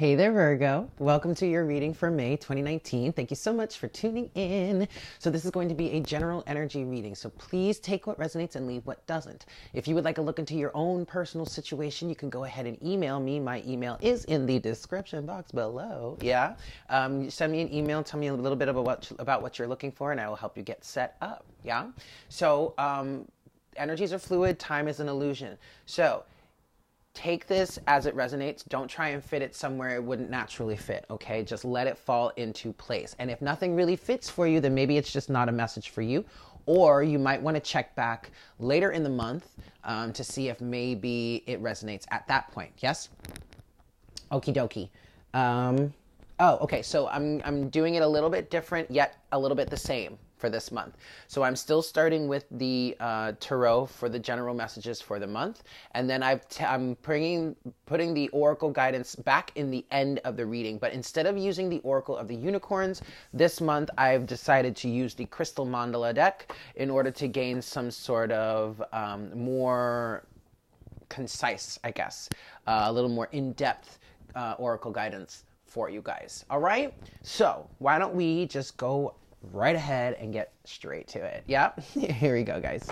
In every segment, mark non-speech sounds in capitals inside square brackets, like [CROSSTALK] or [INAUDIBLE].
Hey there, Virgo. Welcome to your reading for May 2019. Thank you so much for tuning in. So, this is going to be a general energy reading. So, please take what resonates and leave what doesn't. If you would like a look into your own personal situation, you can go ahead and email me. My email is in the description box below. Yeah. Um, send me an email, tell me a little bit about what, about what you're looking for, and I will help you get set up. Yeah. So, um, energies are fluid, time is an illusion. So, take this as it resonates. Don't try and fit it somewhere it wouldn't naturally fit, okay? Just let it fall into place. And if nothing really fits for you, then maybe it's just not a message for you. Or you might want to check back later in the month um, to see if maybe it resonates at that point. Yes? Okie dokie. Um, oh, okay. So I'm, I'm doing it a little bit different, yet a little bit the same for this month. So I'm still starting with the uh, tarot for the general messages for the month, and then I've t- I'm bringing putting the oracle guidance back in the end of the reading. But instead of using the oracle of the unicorns this month, I've decided to use the crystal mandala deck in order to gain some sort of um, more concise, I guess, uh, a little more in depth uh, oracle guidance for you guys. All right? So, why don't we just go right ahead and get straight to it. Yep, [LAUGHS] here we go, guys.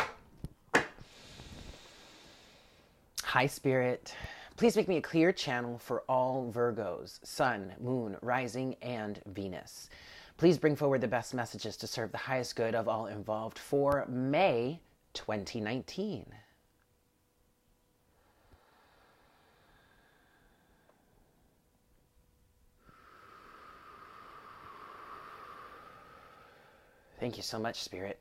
High Spirit. Please make me a clear channel for all Virgos, Sun, Moon, Rising, and Venus. Please bring forward the best messages to serve the highest good of all involved for May 2019. Thank you so much, Spirit.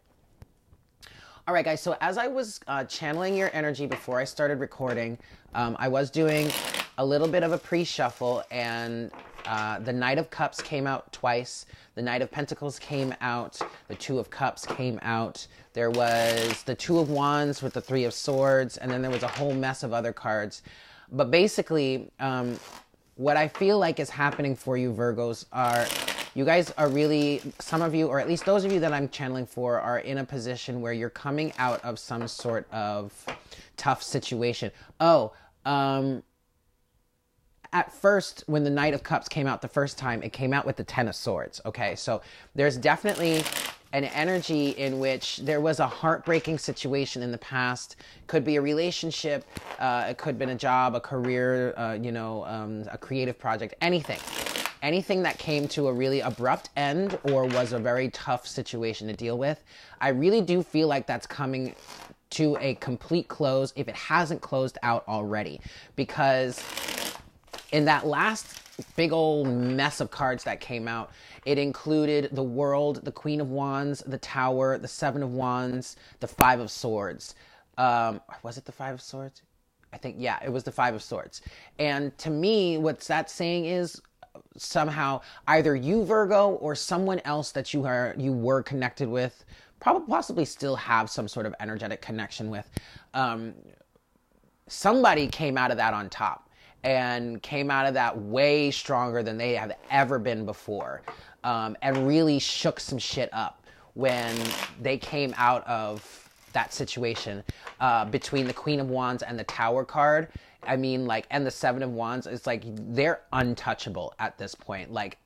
All right, guys. So as I was uh, channeling your energy before I started recording, um, I was doing a little bit of a pre-shuffle, and uh, the Knight of Cups came out twice. The Knight of Pentacles came out. The Two of Cups came out. There was the Two of Wands with the Three of Swords, and then there was a whole mess of other cards. But basically, um, what I feel like is happening for you, Virgos, are you guys are really, some of you, or at least those of you that I'm channeling for, are in a position where you're coming out of some sort of tough situation. Oh, um, at first, when the Knight of Cups came out the first time, it came out with the Ten of Swords. Okay, so there's definitely an energy in which there was a heartbreaking situation in the past. Could be a relationship, uh, it could have been a job, a career, uh, you know, um, a creative project, anything anything that came to a really abrupt end or was a very tough situation to deal with, I really do feel like that's coming to a complete close if it hasn't closed out already. Because in that last big old mess of cards that came out, it included the world, the Queen of Wands, the Tower, the Seven of Wands, the Five of Swords. Um, was it the Five of Swords? I think, yeah, it was the Five of Swords. And to me, what's that saying is somehow either you Virgo or someone else that you are you were connected with, probably possibly still have some sort of energetic connection with. Um, somebody came out of that on top and came out of that way stronger than they have ever been before, um, and really shook some shit up when they came out of that situation uh, between the Queen of Wands and the Tower card I mean, like, and the Seven of Wands, it's like they're untouchable at this point. Like,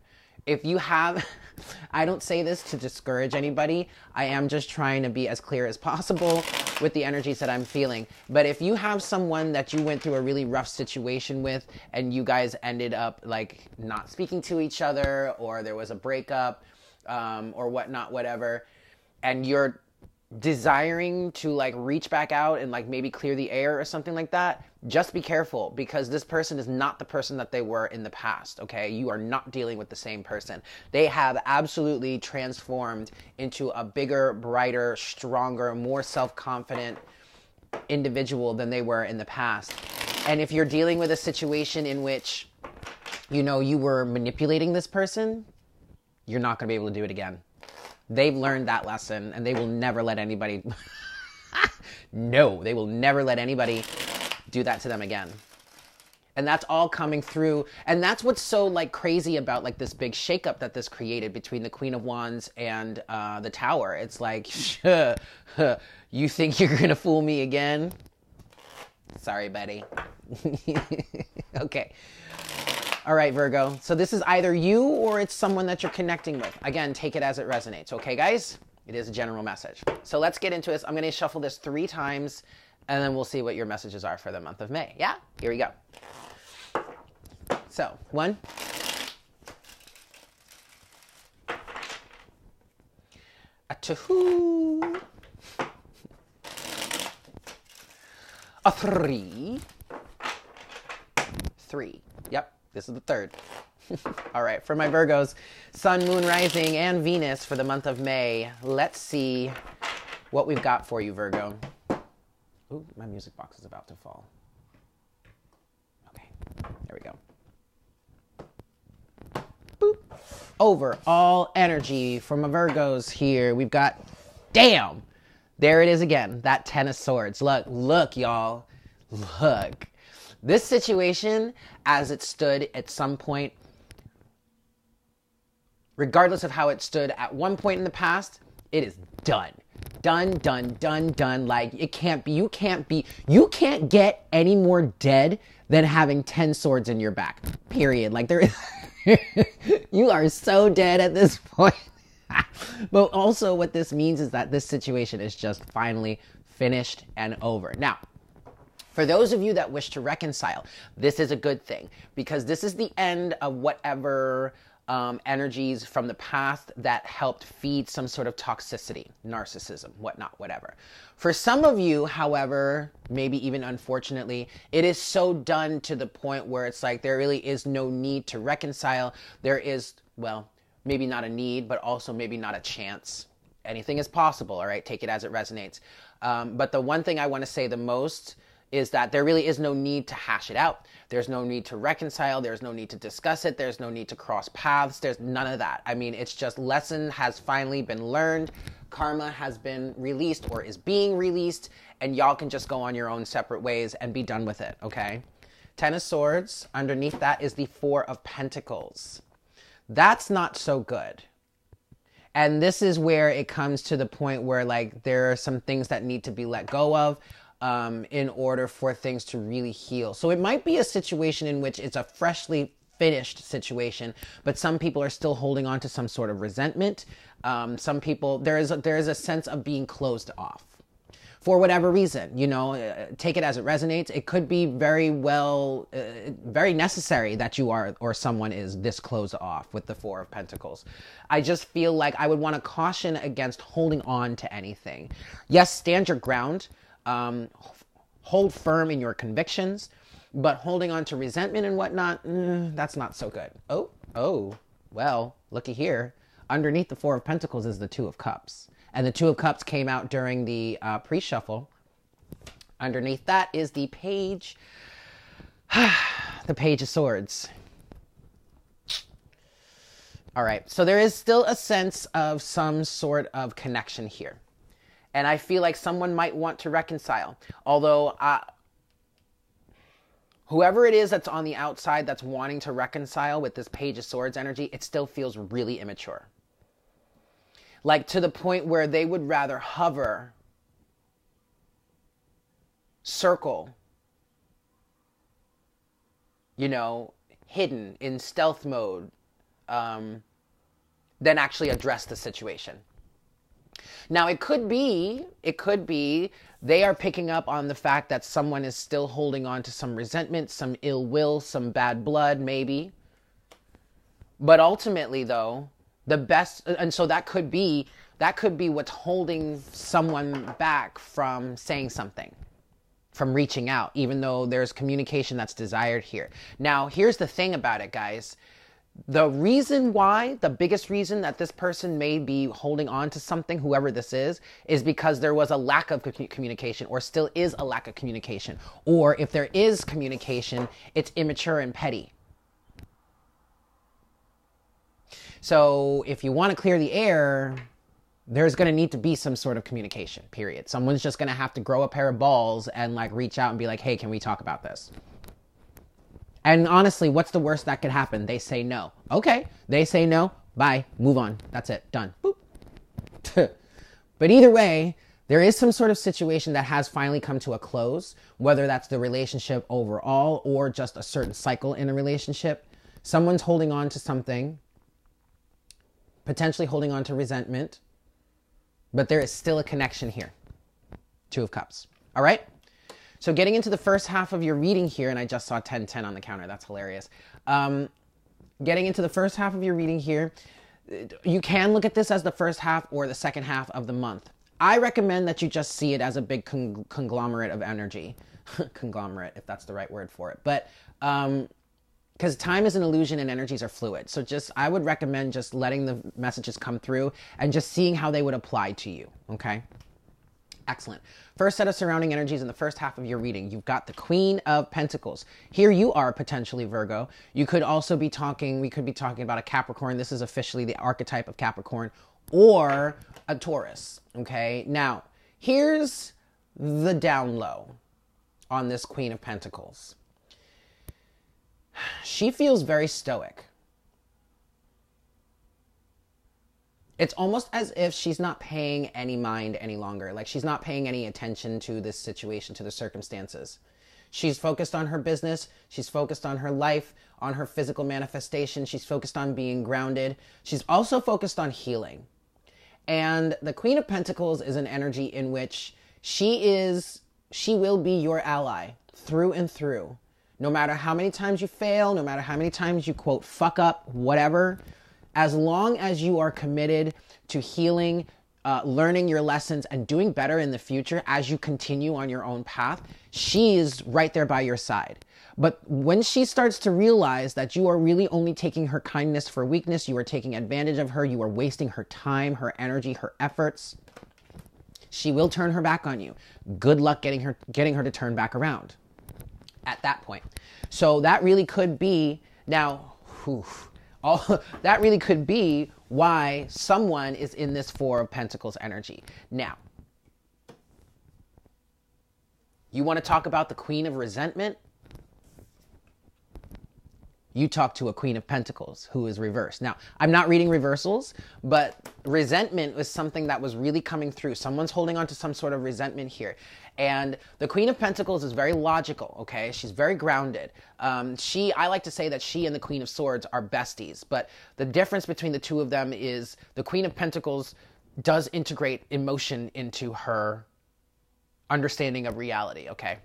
if you have, [LAUGHS] I don't say this to discourage anybody. I am just trying to be as clear as possible with the energies that I'm feeling. But if you have someone that you went through a really rough situation with and you guys ended up like not speaking to each other or there was a breakup um, or whatnot, whatever, and you're desiring to like reach back out and like maybe clear the air or something like that, just be careful because this person is not the person that they were in the past, okay? You are not dealing with the same person. They have absolutely transformed into a bigger, brighter, stronger, more self confident individual than they were in the past. And if you're dealing with a situation in which, you know, you were manipulating this person, you're not going to be able to do it again. They've learned that lesson and they will never let anybody. [LAUGHS] no, they will never let anybody do that to them again. And that's all coming through. And that's what's so like crazy about like this big shakeup that this created between the Queen of Wands and uh, the Tower. It's like, [LAUGHS] you think you're gonna fool me again? Sorry, buddy. [LAUGHS] okay. All right, Virgo. So this is either you or it's someone that you're connecting with. Again, take it as it resonates. Okay, guys? It is a general message. So let's get into this. I'm going to shuffle this three times and then we'll see what your messages are for the month of May. Yeah? Here we go. So, one. A two. A three. Three. This is the third. [LAUGHS] All right, for my Virgos, Sun, Moon, Rising, and Venus for the month of May. Let's see what we've got for you, Virgo. Ooh, my music box is about to fall. Okay, there we go. Boop. Overall energy from a Virgos here. We've got, damn, there it is again, that Ten of Swords. Look, look, y'all, look. This situation, as it stood at some point, regardless of how it stood at one point in the past, it is done done, done, done, done. Like it can't be, you can't be, you can't get any more dead than having 10 swords in your back. Period. Like there is, [LAUGHS] you are so dead at this point. [LAUGHS] but also what this means is that this situation is just finally finished and over. Now, for those of you that wish to reconcile, this is a good thing because this is the end of whatever um, energies from the past that helped feed some sort of toxicity, narcissism, whatnot, whatever. For some of you, however, maybe even unfortunately, it is so done to the point where it's like there really is no need to reconcile. There is, well, maybe not a need, but also maybe not a chance. Anything is possible, all right? Take it as it resonates. Um, but the one thing I want to say the most is that there really is no need to hash it out. There's no need to reconcile. There's no need to discuss it. There's no need to cross paths. There's none of that. I mean, it's just lesson has finally been learned. Karma has been released or is being released, and y'all can just go on your own separate ways and be done with it, okay? Ten of Swords, underneath that is the Four of Pentacles. That's not so good. And this is where it comes to the point where, like, there are some things that need to be let go of um, in order for things to really heal. So it might be a situation in which it's a freshly finished situation, but some people are still holding on to some sort of resentment. Um, some people there is a, there is a sense of being closed off for whatever reason. You know, uh, take it as it resonates. It could be very well, uh, very necessary that you are or someone is this closed off with the Four of Pentacles. I just feel like I would want to caution against holding on to anything. Yes, stand your ground um, hold firm in your convictions, but holding on to resentment and whatnot, mm, that's not so good. Oh, oh, well, looky here. Underneath the Four of Pentacles is the Two of Cups. And the Two of Cups came out during the uh, pre shuffle. Underneath that is the Page, [SIGHS] the Page of Swords. All right, so there is still a sense of some sort of connection here and I feel like someone might want to reconcile. Although, uh, whoever it is that's on the outside that's wanting to reconcile with this Page of Swords energy, it still feels really immature. Like to the point where they would rather hover, circle, you know, hidden in stealth mode, um, than actually address the situation. Now, it could be, it could be they are picking up on the fact that someone is still holding on to some resentment, some ill will, some bad blood, maybe. But ultimately, though, the best, and so that could be, that could be what's holding someone back from saying something, from reaching out, even though there's communication that's desired here. Now, here's the thing about it, guys the reason why, the biggest reason that this person may be holding on to something, whoever this is, is because there was a lack of communication or still is a lack of communication. Or if there is communication, it's immature and petty. So if you want to clear the air, there's going to need to be some sort of communication, period. Someone's just going to have to grow a pair of balls and like reach out and be like, hey, can we talk about this? And honestly, what's the worst that could happen? They say no. Okay, they say no. Bye. Move on. That's it. Done. Boop. [LAUGHS] but either way, there is some sort of situation that has finally come to a close, whether that's the relationship overall or just a certain cycle in a relationship. Someone's holding on to something, potentially holding on to resentment, but there is still a connection here. Two of Cups. All right? So getting into the first half of your reading here, and I just saw 1010 on the counter. That's hilarious. Um, getting into the first half of your reading here, you can look at this as the first half or the second half of the month. I recommend that you just see it as a big con- conglomerate of energy. [LAUGHS] conglomerate, if that's the right word for it. But um, because time is an illusion and energies are fluid. So just I would recommend just letting the messages come through and just seeing how they would apply to you, okay? Excellent. First set of surrounding energies in the first half of your reading. You've got the Queen of Pentacles. Here you are potentially Virgo. You could also be talking, we could be talking about a Capricorn. This is officially the archetype of Capricorn or a Taurus, okay? Now, here's the down low on this Queen of Pentacles she feels very stoic. It's almost as if she's not paying any mind any longer. Like she's not paying any attention to this situation, to the circumstances. She's focused on her business. She's focused on her life, on her physical manifestation. She's focused on being grounded. She's also focused on healing. And the Queen of Pentacles is an energy in which she is, she will be your ally through and through no matter how many times you fail, no matter how many times you quote fuck up, whatever, as long as you are committed to healing, uh, learning your lessons, and doing better in the future as you continue on your own path, she is right there by your side. But when she starts to realize that you are really only taking her kindness for weakness, you are taking advantage of her, you are wasting her time, her energy, her efforts, she will turn her back on you. Good luck getting her getting her to turn back around at that point. So that really could be now. Whew, all [LAUGHS] that really could be why someone is in this Four of Pentacles energy. Now, you want to talk about the Queen of Resentment? you talk to a queen of pentacles who is reversed now i'm not reading reversals but resentment was something that was really coming through someone's holding on to some sort of resentment here and the queen of pentacles is very logical okay she's very grounded um, she i like to say that she and the queen of swords are besties but the difference between the two of them is the queen of pentacles does integrate emotion into her understanding of reality okay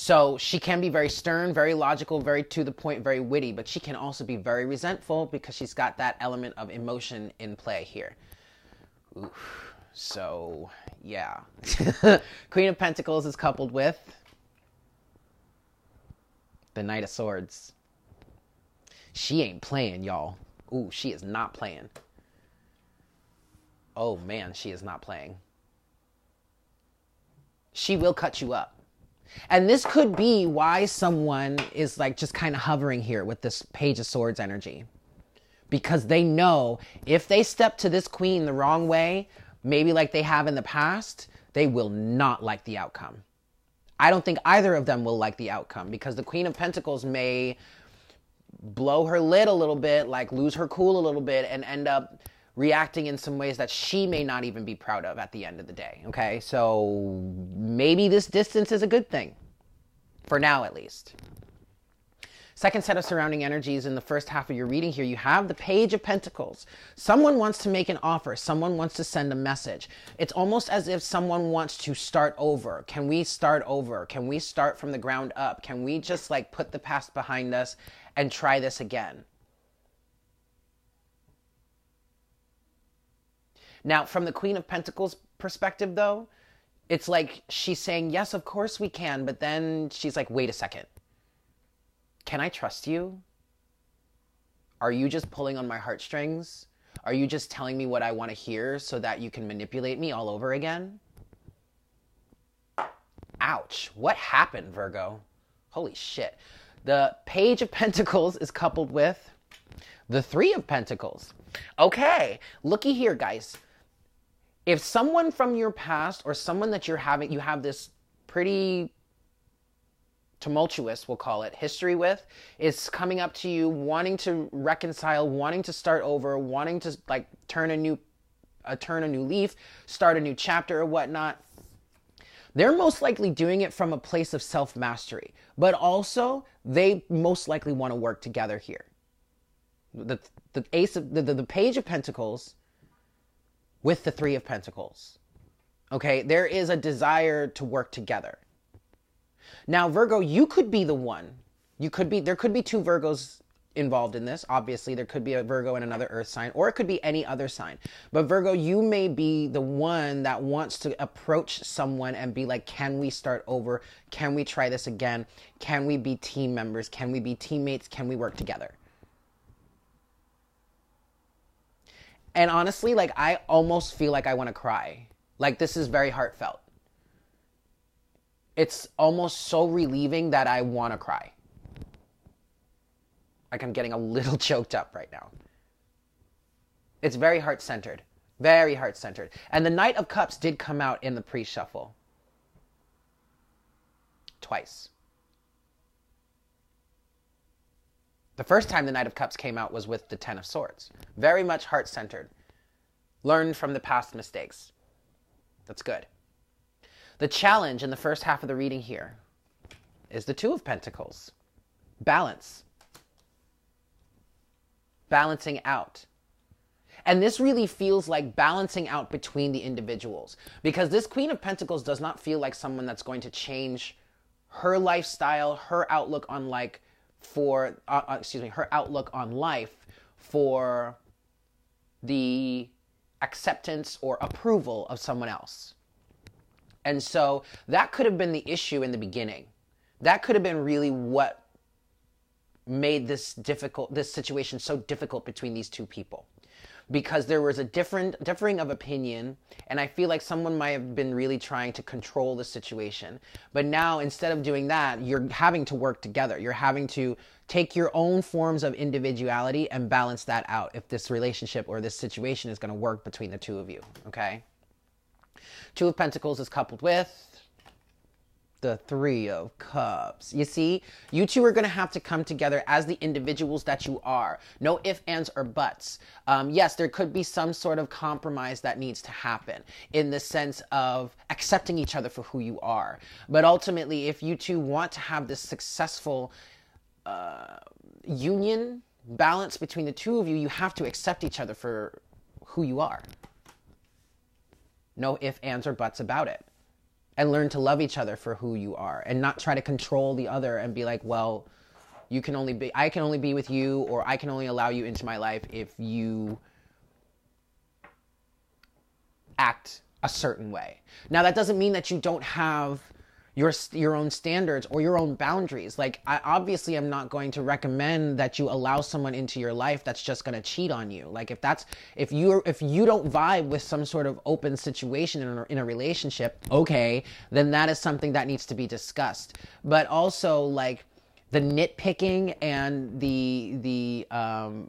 so she can be very stern, very logical, very to the point, very witty, but she can also be very resentful because she's got that element of emotion in play here. Oof. So, yeah. [LAUGHS] Queen of Pentacles is coupled with the Knight of Swords. She ain't playing, y'all. Ooh, she is not playing. Oh man, she is not playing. She will cut you up. And this could be why someone is like just kind of hovering here with this Page of Swords energy. Because they know if they step to this queen the wrong way, maybe like they have in the past, they will not like the outcome. I don't think either of them will like the outcome because the Queen of Pentacles may blow her lid a little bit, like lose her cool a little bit, and end up reacting in some ways that she may not even be proud of at the end of the day. Okay, so maybe this distance is a good thing, for now at least. Second set of surrounding energies in the first half of your reading here, you have the Page of Pentacles. Someone wants to make an offer, someone wants to send a message. It's almost as if someone wants to start over. Can we start over? Can we start from the ground up? Can we just like put the past behind us and try this again? Now, from the Queen of Pentacles perspective, though, it's like she's saying, Yes, of course we can. But then she's like, Wait a second. Can I trust you? Are you just pulling on my heartstrings? Are you just telling me what I want to hear so that you can manipulate me all over again? Ouch. What happened, Virgo? Holy shit. The Page of Pentacles is coupled with the Three of Pentacles. Okay, looky here, guys if someone from your past or someone that you're having you have this pretty tumultuous we'll call it history with is coming up to you wanting to reconcile wanting to start over wanting to like turn a new uh, turn a new leaf start a new chapter or whatnot they're most likely doing it from a place of self mastery, but also they most likely want to work together here. The, the ace of the, the, the page of pentacles with the three of pentacles. Okay, there is a desire to work together. Now, Virgo, you could be the one. You could be, there could be two Virgos involved in this. Obviously, there could be a Virgo and another earth sign, or it could be any other sign. But Virgo, you may be the one that wants to approach someone and be like, can we start over? Can we try this again? Can we be team members? Can we be teammates? Can we work together? And honestly, like, I almost feel like I want to cry. Like, this is very heartfelt. It's almost so relieving that I want to cry. Like I'm getting a little [LAUGHS] choked up right now. It's very heart centered. Very heart centered. And the Knight of Cups did come out in the pre shuffle. Twice. The first time the Knight of Cups came out was with the Ten of Swords. Very much heart centered. Learn from the past mistakes. That's good. The challenge in the first half of the reading here is the Two of Pentacles balance balancing out. And this really feels like balancing out between the individuals because this Queen of Pentacles does not feel like someone that's going to change her lifestyle, her outlook on like for uh, uh, excuse me, her outlook on life for the acceptance or approval of someone else. And so that could have been the issue in the beginning. That could have been really what made this difficult this situation so difficult between these two people. Because there was a different differing of opinion and i feel like someone might have been really trying to control the situation. But now instead of doing that you're having to work together. You're having to take your own forms of individuality and balance that out if this relationship or this situation is going to work between the two of you okay two of pentacles is coupled with the Three of Cups. You see, you two are going to have to come together as the individuals that you are. No ifs, ands, or buts. Um, yes, there could be some sort of compromise that needs to happen in the sense of accepting each other for who you are. But ultimately, if you two want to have this successful uh, union, balance between the two of you, you have to accept each other for who you are. No ifs, ands, or buts about it and learn to love each other for who you are and not try to control the other and be like, well, you can only be, I can only be with you or I can only allow you into my life if you act a certain way. Now, that doesn't mean that you don't have your your own standards or your own boundaries. Like I obviously am not going to recommend that you allow someone into your life that's just going to cheat on you. Like if that's if you if you don't vibe with some sort of open situation in a, in a relationship, okay, then that is something that needs to be discussed. But also like the nitpicking and the the um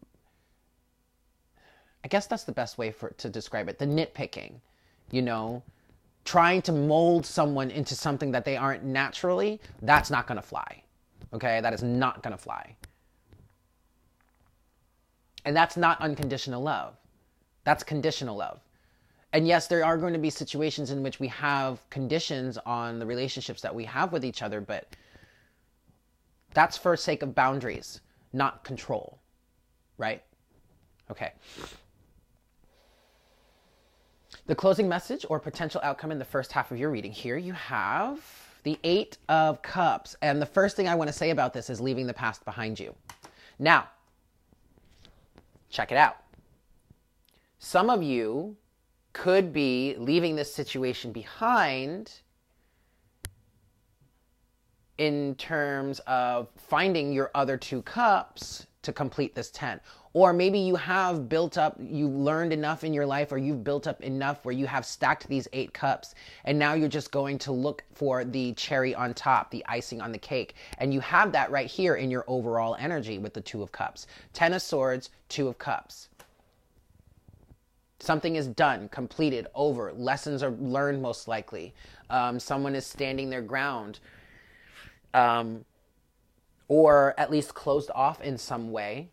I guess that's the best way for to describe it. The nitpicking, you know, trying to mold someone into something that they aren't naturally, that's not to fly. Okay? That is not to fly. And that's not unconditional love. That's conditional love. And yes, there are going to be situations in which we have conditions on the relationships that we have with each other, but that's for sake of boundaries, not control. Right? Okay. The closing message or potential outcome in the first half of your reading. Here you have the Eight of Cups. And the first thing I want to say about this is leaving the past behind you. Now, check it out. Some of you could be leaving this situation behind in terms of finding your other two cups to complete this 10 or maybe you have built up, you've learned enough in your life, or you've built up enough where you have stacked these eight cups, and now you're just going to look for the cherry on top, the icing on the cake. And you have that right here in your overall energy with the Two of Cups. Ten of Swords, Two of Cups. Something is done, completed, over. Lessons are learned, most likely. Um, someone is standing their ground. Um, or at least closed off in some way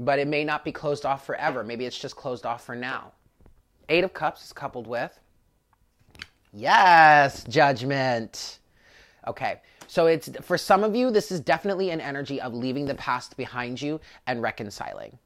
but it may not be closed off forever. Maybe it's just closed off for now. Eight of Cups is coupled with Yes, judgment. Okay. So it's for some of you this is definitely an energy of leaving the past behind you and reconciling.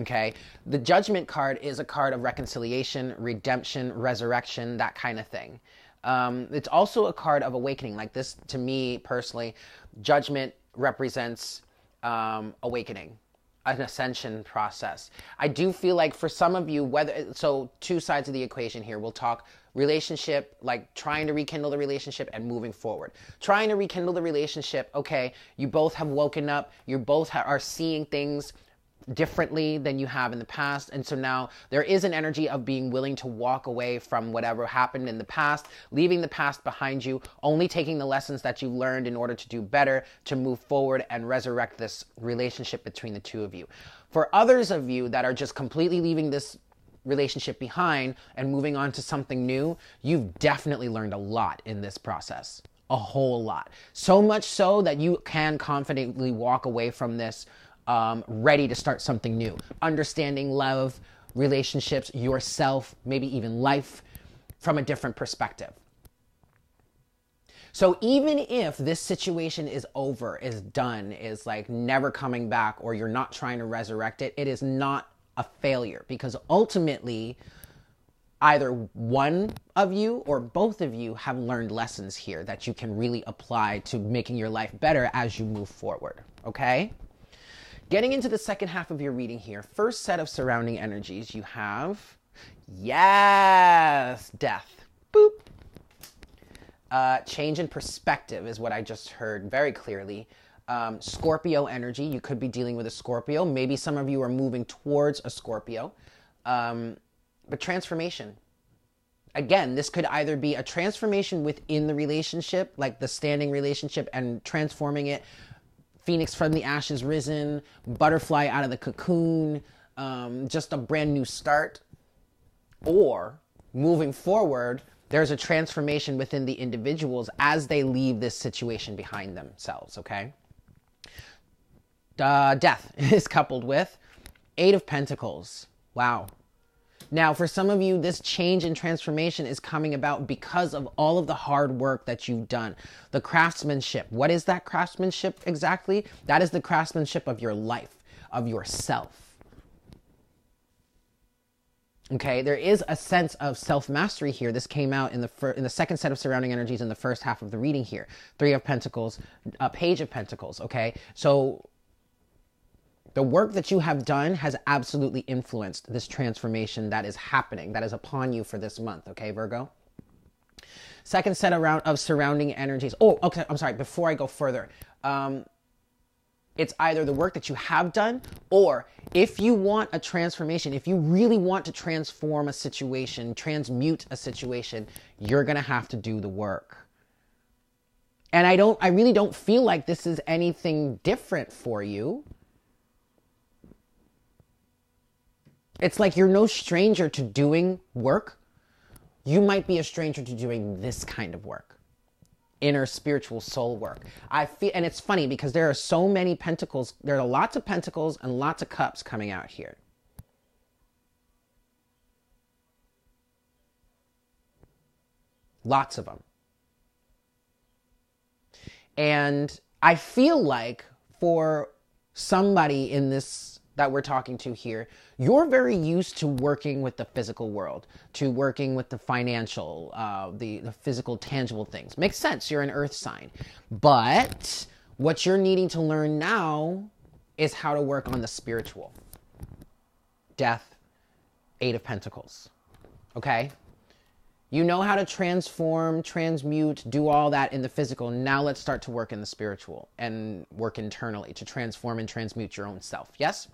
Okay? The judgment card is a card of reconciliation, redemption, resurrection, that kind of thing. Um, it's also a card of awakening. Like this, to me personally, judgment represents um, awakening an ascension process. I do feel like for some of you, whether so, two sides of the equation here. We'll talk relationship, like trying to rekindle the relationship and moving forward. Trying to rekindle the relationship. Okay, you both have woken up. You both ha- are seeing things differently than you have in the past. And so now there is an energy of being willing to walk away from whatever happened in the past, leaving the past behind you, only taking the lessons that you learned in order to do better, to move forward and resurrect this relationship between the two of you. For others of you that are just completely leaving this relationship behind and moving on to something new, you've definitely learned a lot in this process. A whole lot. So much so that you can confidently walk away from this um, ready to start something new, understanding love, relationships, yourself, maybe even life from a different perspective. So even if this situation is over, is done, is like never coming back, or you're not trying to resurrect it, it is not a failure because ultimately, either one of you or both of you have learned lessons here that you can really apply to making your life better as you move forward. Okay? Getting into the second half of your reading here, first set of surrounding energies, you have, yes, death. Boop. Uh, change in perspective is what I just heard very clearly. Um, Scorpio energy, you could be dealing with a Scorpio. Maybe some of you are moving towards a Scorpio. Um, but transformation. Again, this could either be a transformation within the relationship, like the standing relationship, and transforming it phoenix from the ashes risen, butterfly out of the cocoon, um, just a brand new start. Or moving forward, there's a transformation within the individuals as they leave this situation behind themselves, okay? Uh, death [LAUGHS] is coupled with Eight of Pentacles. Wow. Now, for some of you, this change and transformation is coming about because of all of the hard work that you've done. The craftsmanship. What is that craftsmanship exactly? That is the craftsmanship of your life, of yourself. Okay, there is a sense of self mastery here. This came out in the fir- in the second set of surrounding energies in the first half of the reading here. Three of Pentacles, a Page of Pentacles. Okay, so the work that you have done has absolutely influenced this transformation that is happening, that is upon you for this month, okay, Virgo? Second set around of surrounding energies. Oh, okay, I'm sorry, before I go further. Um, it's either the work that you have done or if you want a transformation, if you really want to transform a situation, transmute a situation, you're going to have to do the work. And I don't I really don't feel like this is anything different for you. It's like you're no stranger to doing work. You might be a stranger to doing this kind of work inner spiritual soul work. I feel, and it's funny because there are so many pentacles. There are lots of pentacles and lots of cups coming out here. Lots of them. And I feel like for somebody in this that we're talking to here, you're very used to working with the physical world, to working with the financial, uh, the, the physical, tangible things. Makes sense. You're an earth sign. But what you're needing to learn now is how to work on the spiritual. Death, Eight of Pentacles. Okay? You know how to transform, transmute, do all that in the physical. Now let's start to work in the spiritual and work internally to transform and transmute your own self. Yes?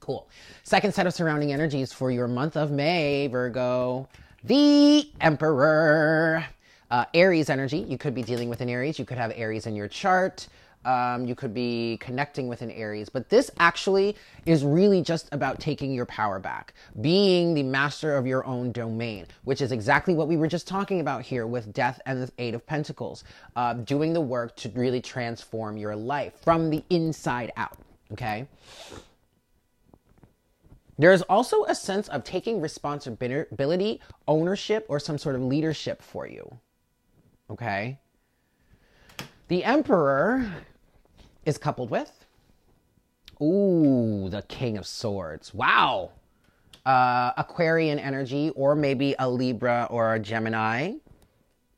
Cool. Second set of surrounding energies for your month of May, Virgo. The Emperor. Uh, Aries energy. You could be dealing with an Aries. You could have Aries in your chart. Um, you could be connecting with an Aries. But this actually is really just about taking your power back, being the master of your own domain, which is exactly what we were just talking about here with Death and the Eight of Pentacles. Uh, doing the work to really transform your life from the inside out. Okay? There's also a sense of taking responsibility, ownership, or some sort of leadership for you. Okay? The Emperor is coupled with, ooh, the King of Swords. Wow. Uh, Aquarian energy, or maybe a Libra or a Gemini.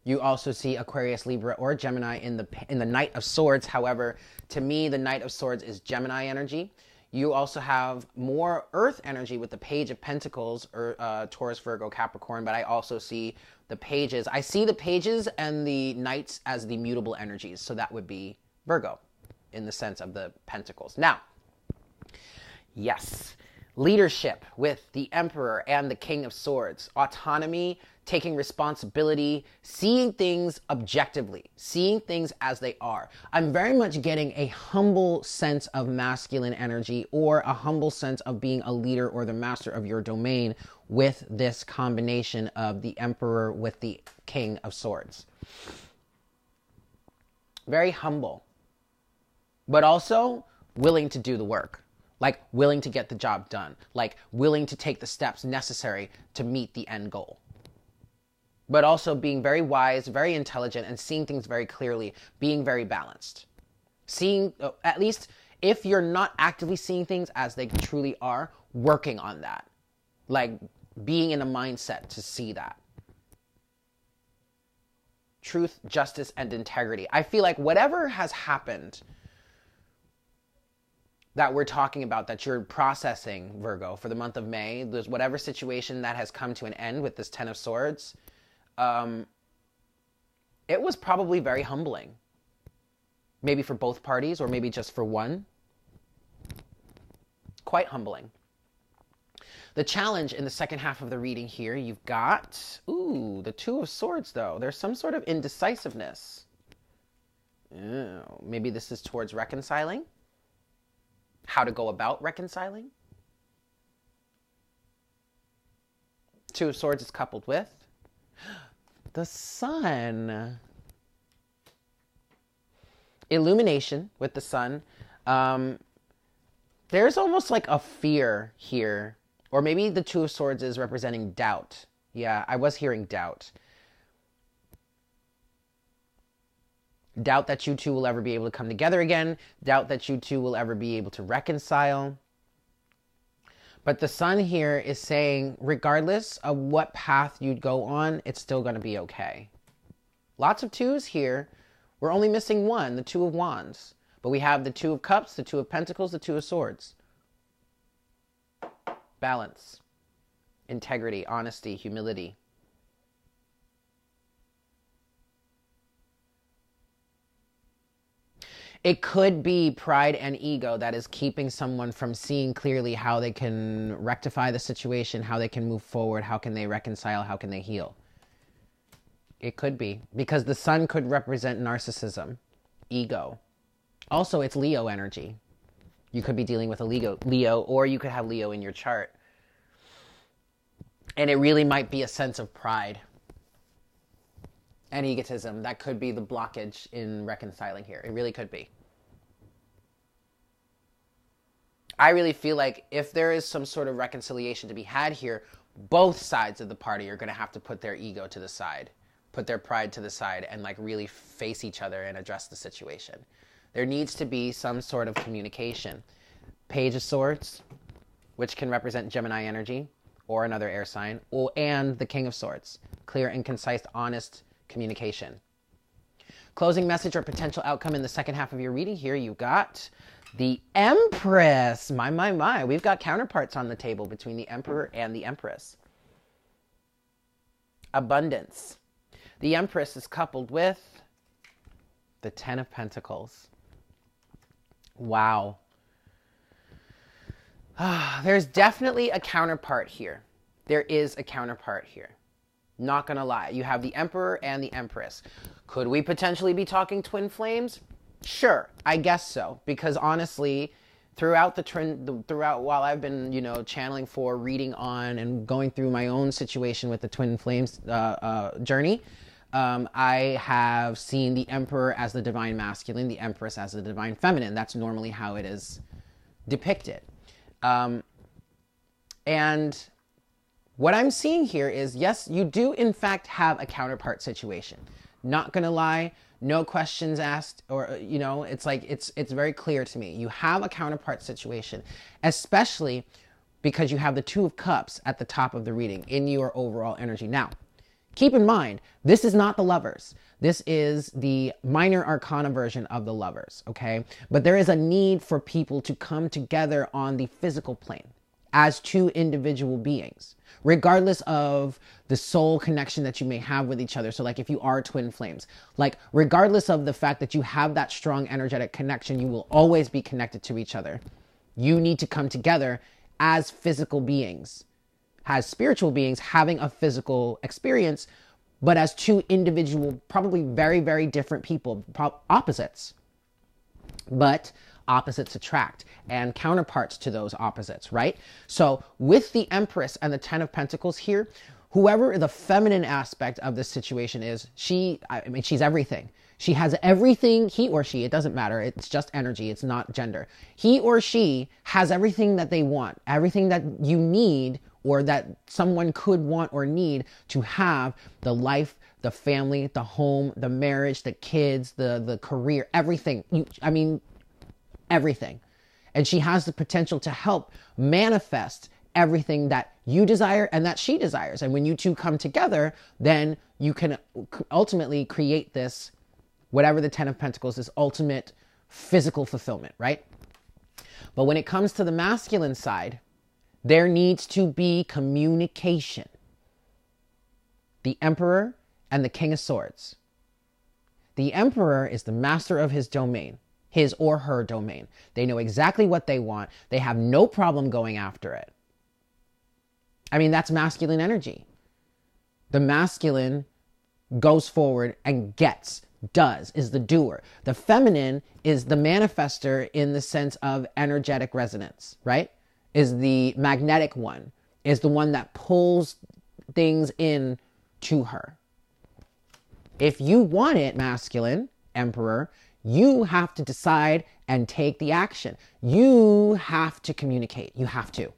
You also see Aquarius, Libra, or Gemini in the in the Knight of Swords. However, to me, the Knight of Swords is Gemini energy. You also have more Earth energy with the Page of Pentacles, or uh, Taurus, Virgo, Capricorn. But I also see the Pages. I see the Pages and the Knights as the mutable energies. So that would be Virgo, in the sense of the Pentacles. Now, yes, leadership with the Emperor and the King of Swords, autonomy, taking responsibility, seeing things objectively, seeing things as they are. I'm very much getting a humble sense of masculine energy or a humble sense of being a leader or the master of your domain with this combination of the Emperor with the King of Swords. Very humble, but also willing to do the work like willing to get the job done, like willing to take the steps necessary to meet the end goal. But also being very wise, very intelligent, and seeing things very clearly, being very balanced. Seeing, uh, at least if you're not actively seeing things as they truly are, working on that. Like being in a mindset to see that. Truth, justice, and integrity. I feel like whatever has happened that we're talking about that you're processing, Virgo, for the month of May, there's whatever situation that has come to an end with this Ten of Swords, um, it was probably very humbling. Maybe for both parties, or maybe just for one. Quite humbling. The challenge in the second half of the reading here, you've got, ooh, the Two of Swords, though. There's some sort of indecisiveness. Oh, maybe this is towards reconciling how to go about reconciling. Two of Swords is coupled with the Sun. Illumination with the Sun. Um, there's almost like a fear here. Or maybe the Two of Swords is representing doubt. Yeah, I was hearing doubt. Doubt that you two will ever be able to come together again, doubt that you two will ever be able to reconcile. But the sun here is saying, regardless of what path you'd go on, it's still going to be okay. Lots of twos here. We're only missing one, the two of wands. But we have the two of cups, the two of pentacles, the two of swords. Balance, integrity, honesty, humility. It could be pride and ego that is keeping someone from seeing clearly how they can rectify the situation, how they can move forward, how can they reconcile, how can they heal. It could be because the sun could represent narcissism, ego. Also, it's Leo energy. You could be dealing with a Leo, Leo, or you could have Leo in your chart. And it really might be a sense of pride and egotism that could be the blockage in reconciling here. It really could be. I really feel like if there is some sort of reconciliation to be had here, both sides of the party are going to have to put their ego to the side, put their pride to the side, and like really face each other and address the situation. There needs to be some sort of communication. Page of Swords, which can represent Gemini energy or another air sign, or, and the King of Swords, clear and concise, honest communication. Closing message or potential outcome in the second half of your reading here, you got the Empress. My, my, my. We've got counterparts on the table between the Emperor and the Empress. Abundance. The Empress is coupled with the Ten of Pentacles. Wow. [SIGHS] There's definitely a counterpart here. There is a counterpart here. Not gonna lie. You have the Emperor and the Empress. Could we potentially be talking twin flames? Sure, I guess so. Because honestly, throughout the trend, throughout while I've been, you know, channeling for, reading on, and going through my own situation with the twin flames uh, uh, journey, um, I have seen the Emperor as the divine masculine, the Empress as the divine feminine. That's normally how it is depicted. Um, And what I'm seeing here is yes, you do in fact have a counterpart situation. Not gonna lie, no questions asked, or uh, you know, it's like it's it's very clear to me. You have a counterpart situation, especially because you have the two of cups at the top of the reading in your overall energy. Now, keep in mind, this is not the lovers. This is the minor arcana version of the lovers, okay? But there is a need for people to come together on the physical plane as two individual beings, regardless of the soul connection that you may have with each other. So, like if you are twin flames, like regardless of the fact that you have that strong energetic connection, you will always be connected to each other. You need to come together as physical beings, as spiritual beings having a physical experience, but as two individual, probably very, very different people, opposites. But opposites attract and counterparts to those opposites, right? So with the Empress and the Ten of Pentacles here, whoever the feminine aspect of this situation is, she, I mean, she's everything. She has everything, he or she, it doesn't matter. It's just energy, it's not gender. He or she has everything that they want, everything that you need or that someone could want or need to have the life, the family, the home, the marriage, the kids, the the career, everything. You I mean everything. And she has the potential to help manifest everything that you desire and that she desires. And when you two come together, then you can ultimately create this, whatever the Ten of Pentacles, this ultimate physical fulfillment, right? But when it comes to the masculine side, there needs to be communication. The Emperor and the King of Swords. The Emperor is the master of his domain his or her domain. They know exactly what they want. They have no problem going after it. I mean, that's masculine energy. The masculine goes forward and gets, does, is the doer. The feminine is the manifester in the sense of energetic resonance, right? Is the magnetic one, is the one that pulls things in to her. If you want it masculine, emperor, you have to decide and take the action. You have to communicate. You have to.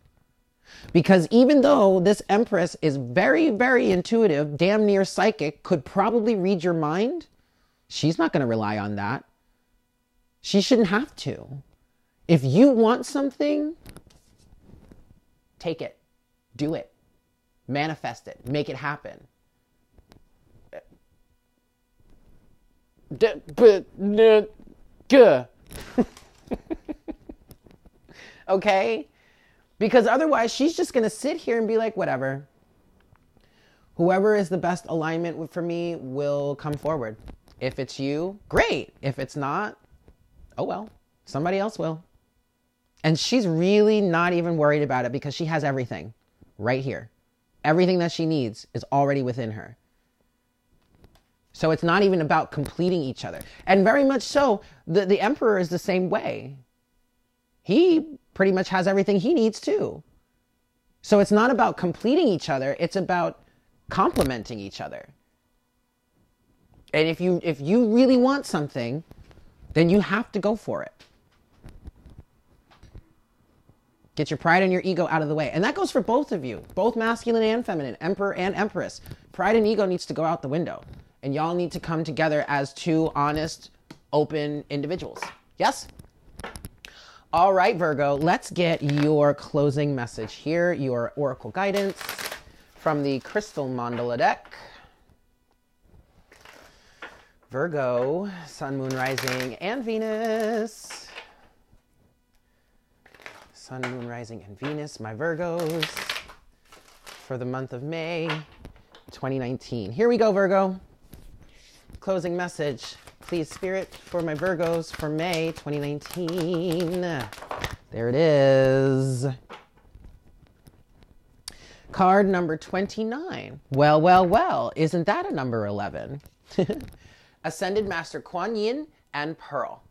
Because even though this Empress is very, very intuitive, damn near psychic, could probably read your mind, she's not going to rely on that. She shouldn't have to. If you want something, take it, do it, manifest it, make it happen. [LAUGHS] okay? Because otherwise, she's just going to sit here and be like, whatever. Whoever is the best alignment for me will come forward. If it's you, great. If it's not, oh well, somebody else will. And she's really not even worried about it because she has everything right here. Everything that she needs is already within her. So it's not even about completing each other. And very much so, the, the emperor is the same way. He pretty much has everything he needs too. So it's not about completing each other, it's about complementing each other. And if you if you really want something, then you have to go for it. Get your pride and your ego out of the way. And that goes for both of you, both masculine and feminine, emperor and empress. Pride and ego needs to go out the window and y'all need to come together as two honest, open individuals. Yes? All right, Virgo, let's get your closing message here, your oracle guidance from the Crystal Mandala deck. Virgo, Sun, Moon, Rising, and Venus. Sun, Moon, Rising, and Venus, my Virgos, for the month of May 2019. Here we go, Virgo closing message. Please, Spirit, for my Virgos for May 2019. There it is. Card number 29. Well, well, well, isn't that a number 11? [LAUGHS] Ascended Master Kuan Yin and Pearl.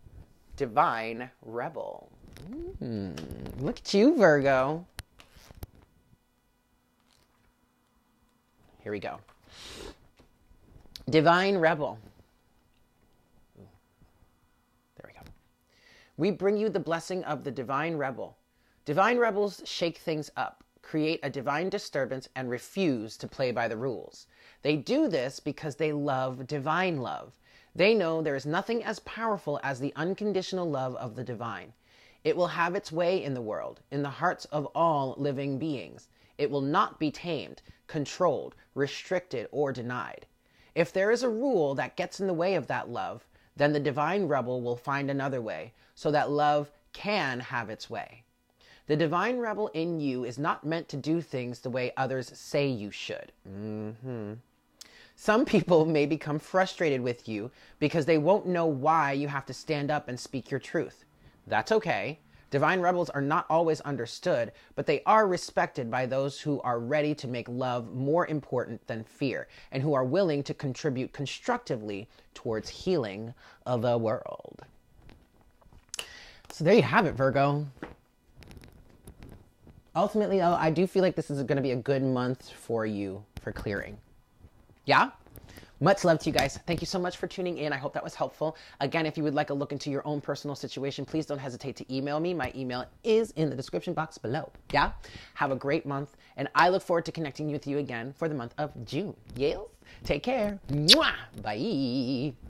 Divine Rebel. Mm, look at you, Virgo. Here we go. Divine Rebel. There we go. We bring you the blessing of the Divine Rebel. Divine Rebels shake things up, create a divine disturbance and refuse to play by the rules. They do this because they love divine love. They know there is nothing as powerful as the unconditional love of the divine. It will have its way in the world, in the hearts of all living beings. It will not be tamed, controlled, restricted, or denied. If there is a rule that gets in the way of that love, then the divine rebel will find another way so that love can have its way. The divine rebel in you is not meant to do things the way others say you should. Mm-hmm. Some people [LAUGHS] may become frustrated with you because they won't know why you have to stand up and speak your truth. That's okay. Divine rebels are not always understood, but they are respected by those who are ready to make love more important than fear and who are willing to contribute constructively towards healing of the world. So there you have it, Virgo. Ultimately, though, I do feel like this is going to be a good month for you for clearing. Yeah? Much love to you guys. Thank you so much for tuning in. I hope that was helpful. Again, if you would like a look into your own personal situation, please don't hesitate to email me. My email is in the description box below. Yeah? Have a great month, and I look forward to connecting with you again for the month of June. Yes? Take care. Mwah! Bye.